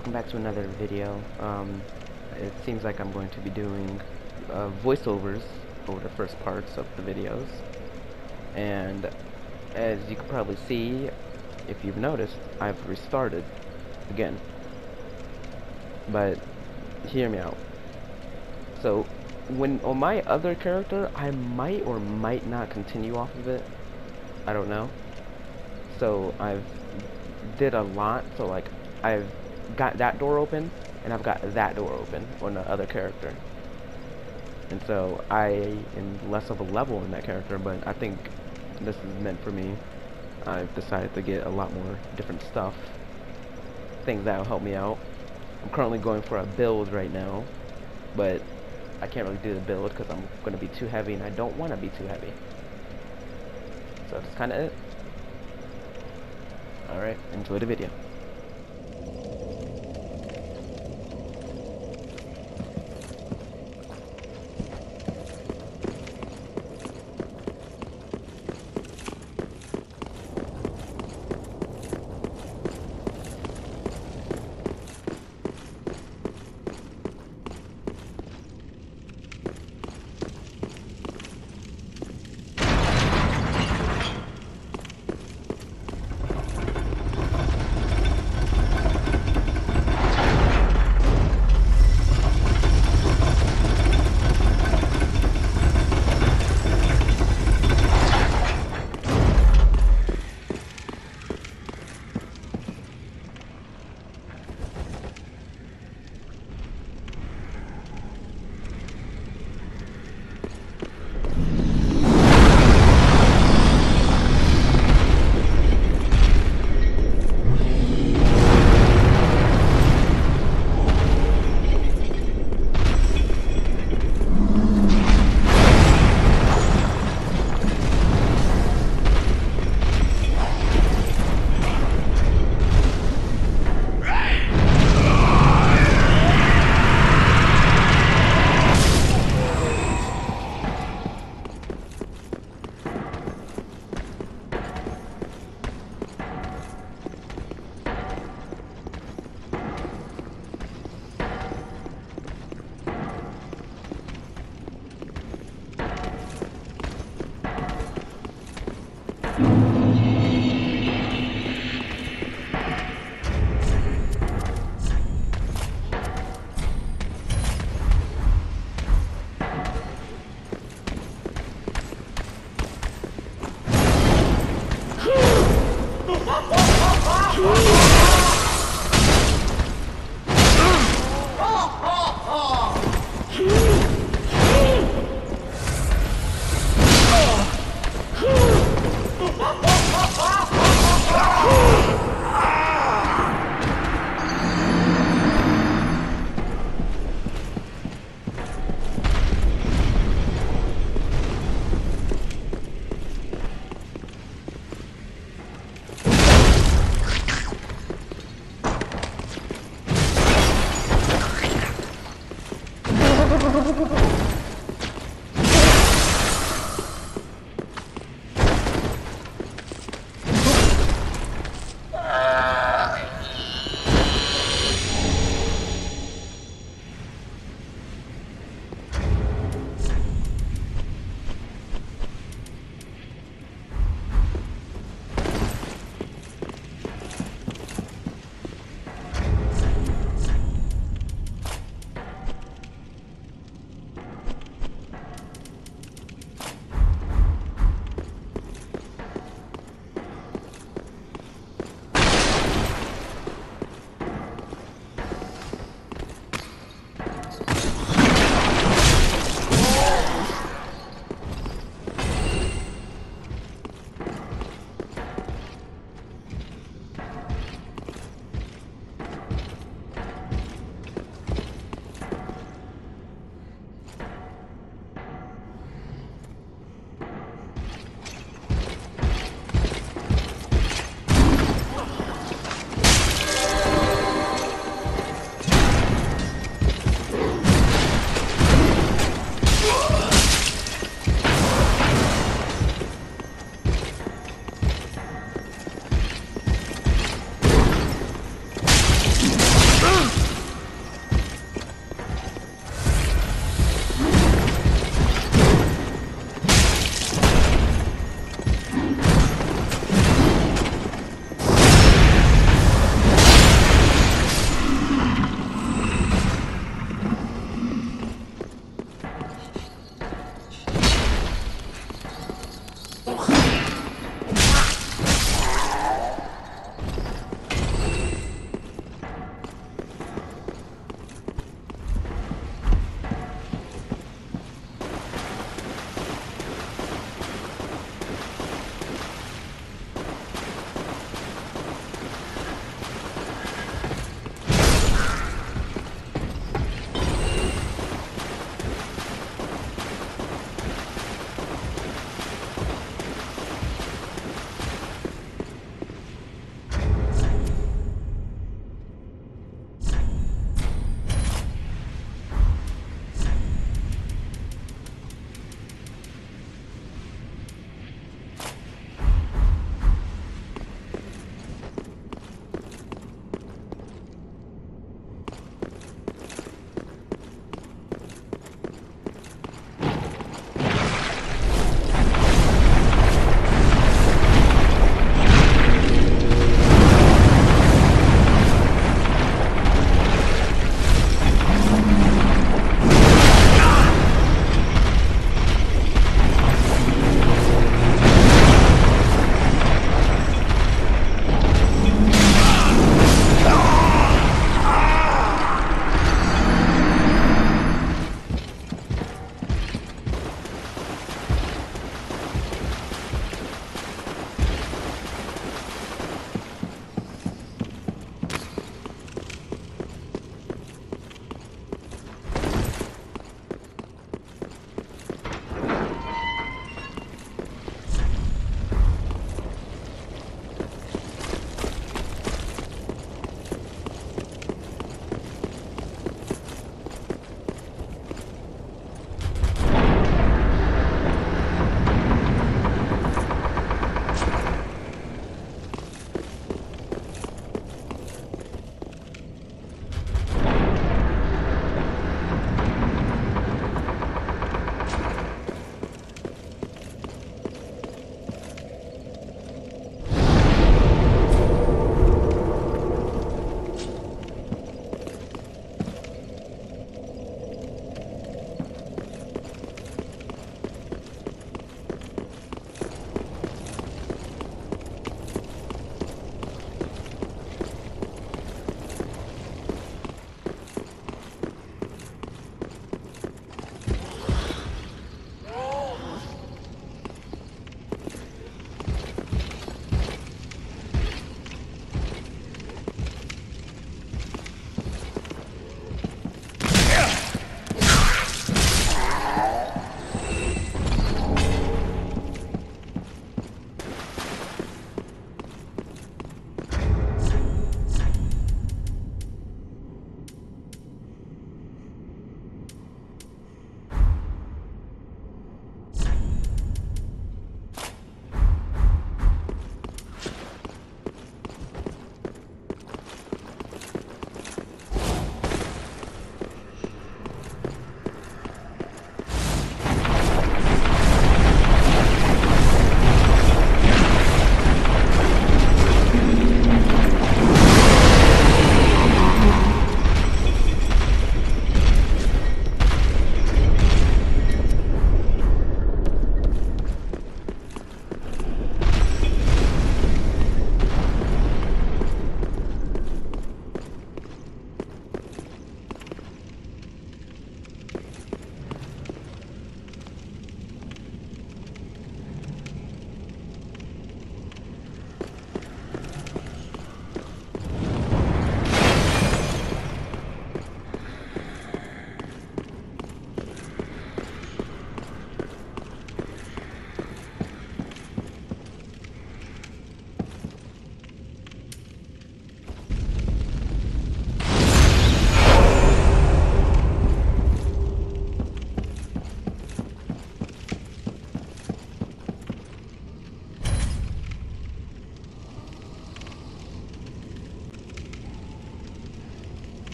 welcome back to another video. Um, it seems like I'm going to be doing uh, voiceovers for the first parts of the videos. And as you can probably see, if you've noticed, I've restarted again. But hear me out. So when on my other character, I might or might not continue off of it. I don't know. So I've did a lot. So like I've got that door open and I've got that door open on the other character. And so I am less of a level in that character, but I think this is meant for me. I've decided to get a lot more different stuff. Things that will help me out. I'm currently going for a build right now, but I can't really do the build because I'm going to be too heavy and I don't want to be too heavy. So that's kind of it. Alright, enjoy the video.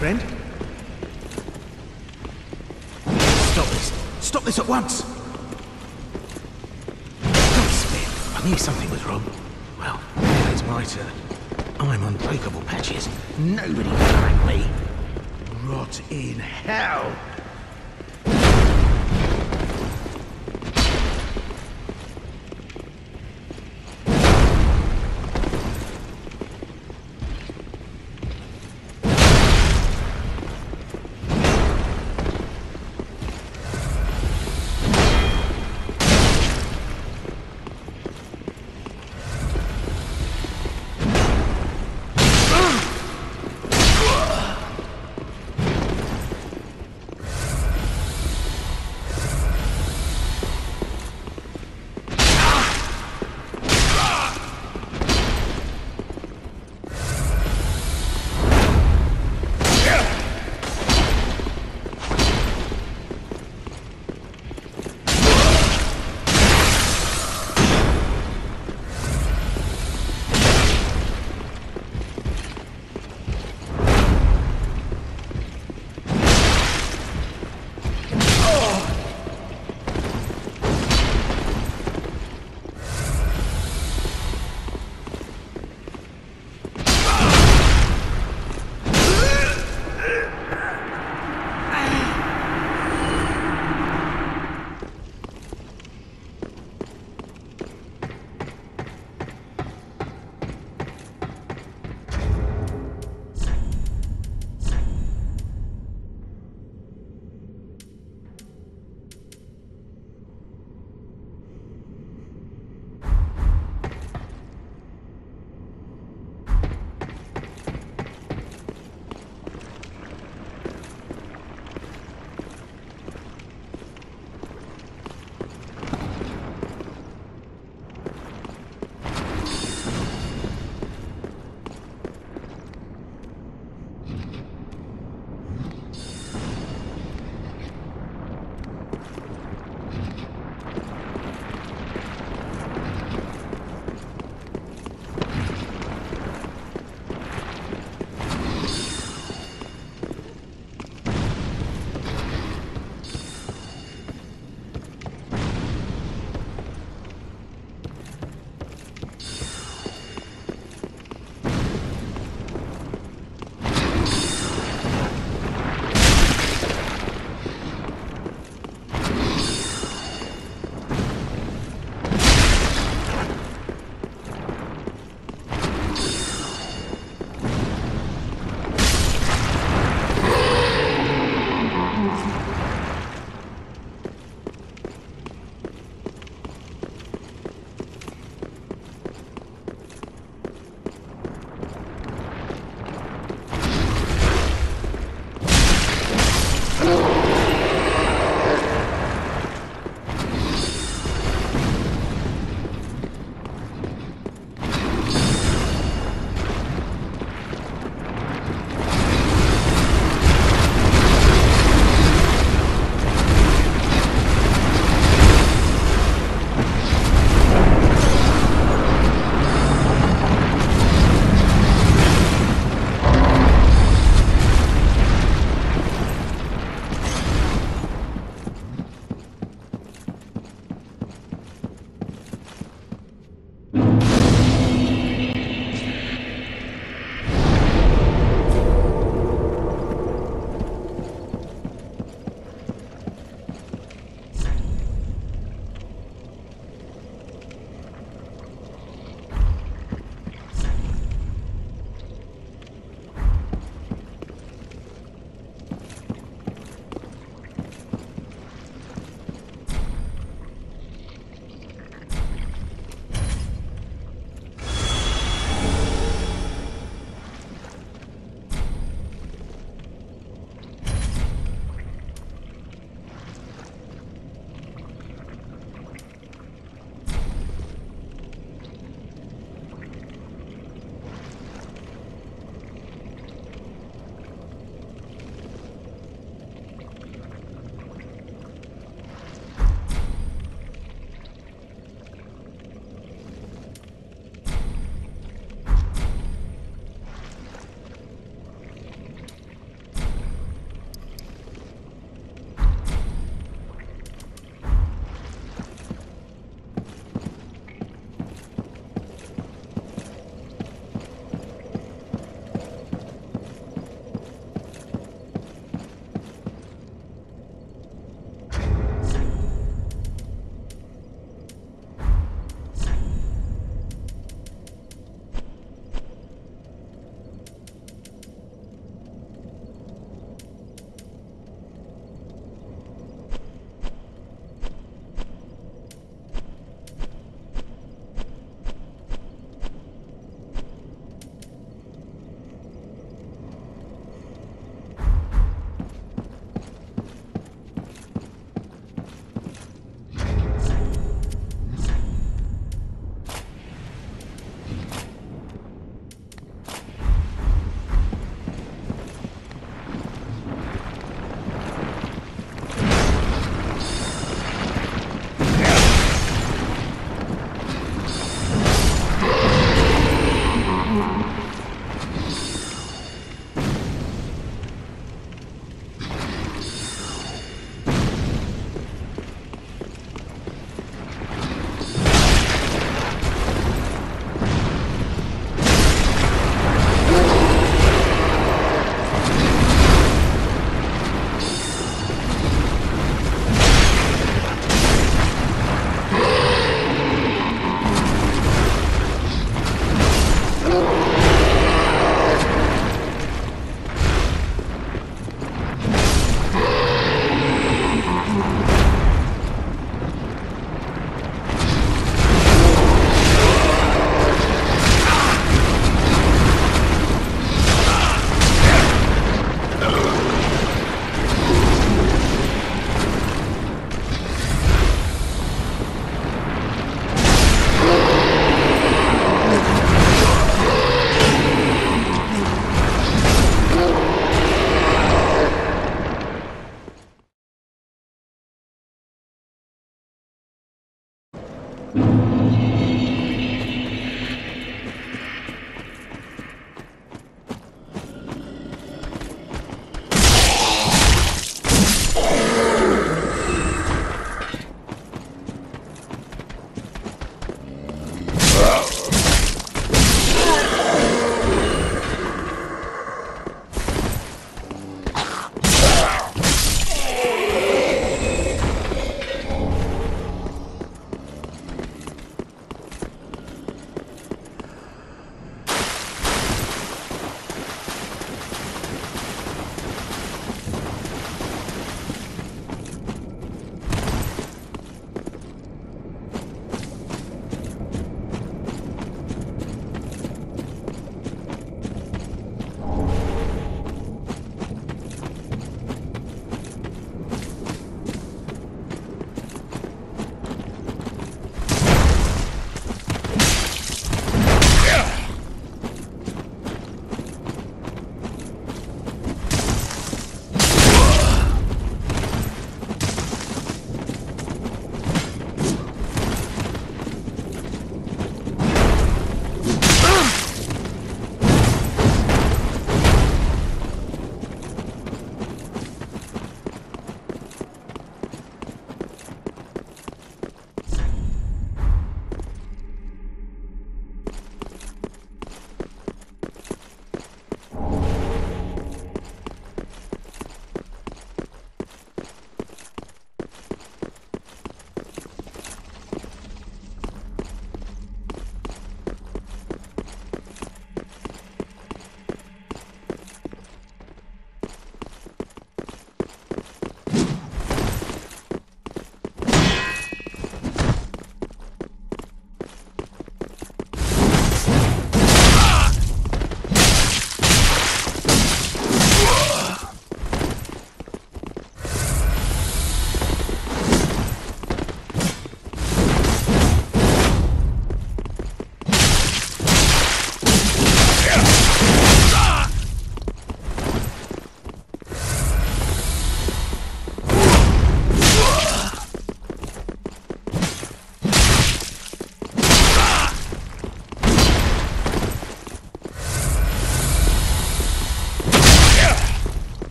Friend. Stop this. Stop this at once. Godspeed. I knew something was wrong. Well, now it's my turn. I'm unbreakable, Patches. Nobody can like me. Rot in hell.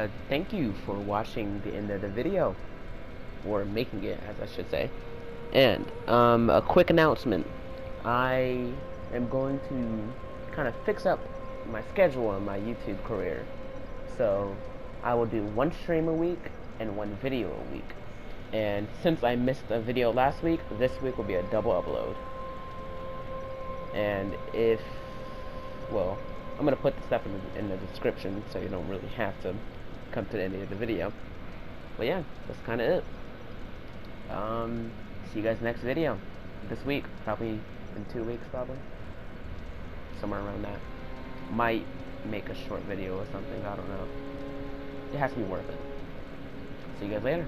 Uh, thank you for watching the end of the video. Or making it, as I should say. And, um, a quick announcement. I am going to kind of fix up my schedule on my YouTube career. So, I will do one stream a week and one video a week. And since I missed a video last week, this week will be a double upload. And if, well, I'm going to put the stuff in the, in the description so you don't really have to come to the end of the video. But yeah, that's kind of it. Um, see you guys next video. This week, probably in two weeks, probably. Somewhere around that. Might make a short video or something, I don't know. It has to be worth it. See you guys later.